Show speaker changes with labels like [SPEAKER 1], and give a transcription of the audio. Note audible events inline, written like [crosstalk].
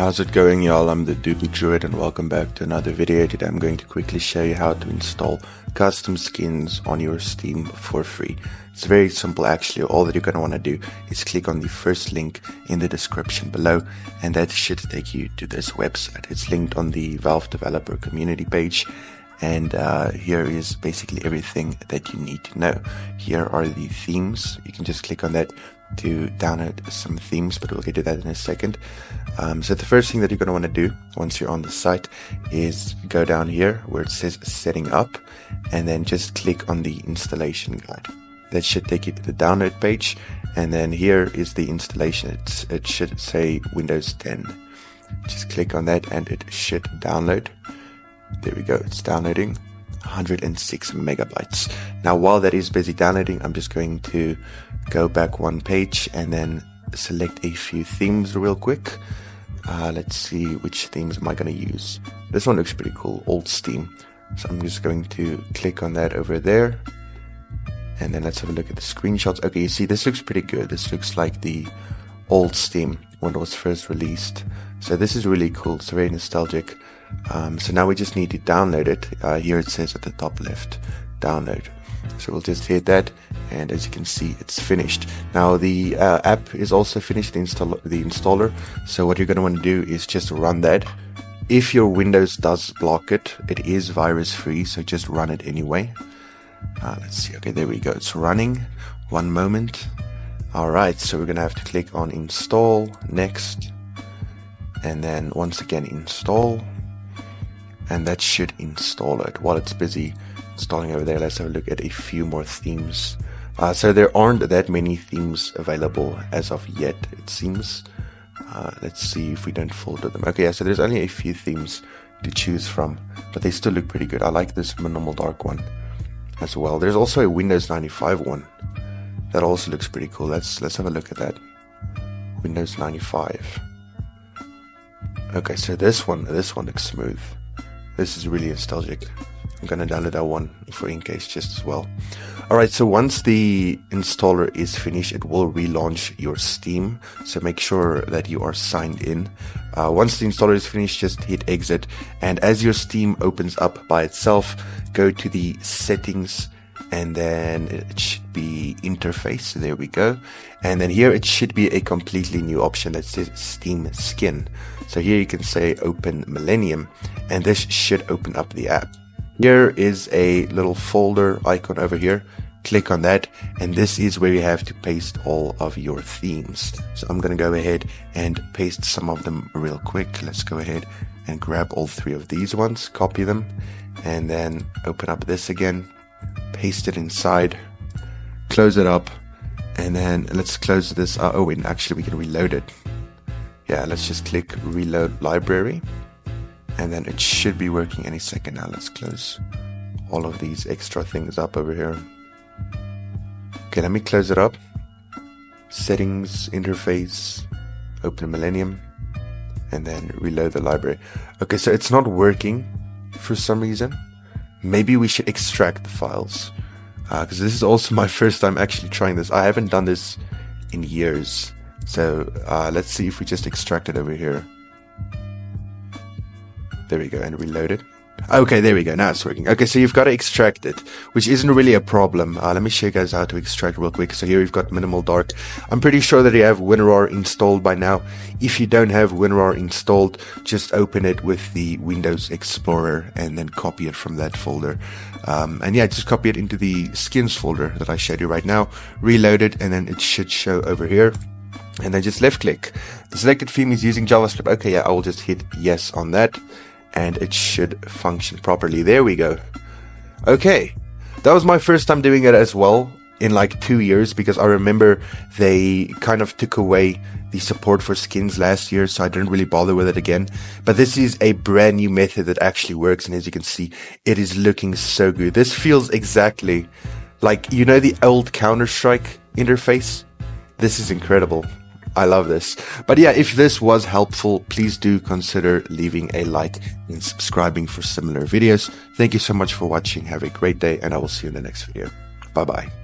[SPEAKER 1] How's it going y'all? I'm the Doobie Druid and welcome back to another video. Today I'm going to quickly show you how to install custom skins on your Steam for free. It's very simple actually. All that you're going to want to do is click on the first link in the description below and that should take you to this website. It's linked on the Valve developer community page and uh, here is basically everything that you need to know. Here are the themes. You can just click on that to download some themes, but we'll get to that in a second. Um, so the first thing that you're going to want to do once you're on the site is go down here where it says setting up and then just click on the installation guide. That should take you to the download page. And then here is the installation. It's, it should say Windows 10. Just click on that and it should download. There we go. It's downloading 106 megabytes. Now, while that is busy downloading, I'm just going to go back one page and then select a few themes real quick. Uh, let's see which themes am I going to use. This one looks pretty cool, old Steam. So I'm just going to click on that over there. And then let's have a look at the screenshots. Okay, you see, this looks pretty good. This looks like the old Steam when it was first released. So this is really cool. It's very nostalgic. Um, so now we just need to download it. Uh, here it says at the top left, download. So we'll just hit that, and as you can see, it's finished. Now the uh, app is also finished, the, install the installer. So what you're going to want to do is just run that. If your Windows does block it, it is virus free, so just run it anyway. Uh, let's see. Okay, there we go. It's running. One moment. All right, so we're going to have to click on install, next, and then once again install and that should install it. While it's busy installing over there let's have a look at a few more themes. Uh, so there aren't that many themes available as of yet it seems. Uh, let's see if we don't filter them. Okay yeah, so there's only a few themes to choose from but they still look pretty good. I like this minimal dark one as well. There's also a Windows 95 one. That also looks pretty cool. Let's let's have a look at that. Windows 95 okay so this one this one looks smooth this is really nostalgic. I'm gonna download that one for in case just as well. Alright, so once the installer is finished, it will relaunch your Steam. So make sure that you are signed in. Uh, once the installer is finished, just hit exit. And as your Steam opens up by itself, go to the settings and then it should be interface. So there we go. And then here it should be a completely new option that says Steam Skin. So here you can say open Millennium and this should open up the app. Here is a little folder icon over here. Click on that and this is where you have to paste all of your themes. So I'm going to go ahead and paste some of them real quick. Let's go ahead and grab all three of these ones, copy them, and then open up this again, paste it inside, close it up, and then let's close this. Uh, oh, and actually we can reload it. Yeah, let's just click reload library and then it should be working any second now. Let's close all of these extra things up over here. Okay let me close it up. Settings interface open millennium and then reload the library. Okay so it's not working for some reason. Maybe we should extract the files because uh, this is also [laughs] my first time actually trying this. I haven't done this in years. So uh, let's see if we just extract it over here there we go, and reload it. Okay, there we go. Now it's working. Okay, so you've got to extract it, which isn't really a problem. Uh, let me show you guys how to extract real quick. So here we've got minimal dark. I'm pretty sure that you have WinRAR installed by now. If you don't have WinRAR installed, just open it with the Windows Explorer and then copy it from that folder. Um, and yeah, just copy it into the skins folder that I showed you right now. Reload it, and then it should show over here and then just left click. The selected theme is using JavaScript. Okay, yeah, I will just hit yes on that and it should function properly. There we go. Okay. That was my first time doing it as well in like two years because I remember they kind of took away the support for skins last year, so I didn't really bother with it again. But this is a brand new method that actually works, and as you can see, it is looking so good. This feels exactly like, you know, the old Counter Strike interface? This is incredible. I love this. But yeah, if this was helpful, please do consider leaving a like and subscribing for similar videos. Thank you so much for watching. Have a great day and I will see you in the next video. Bye bye.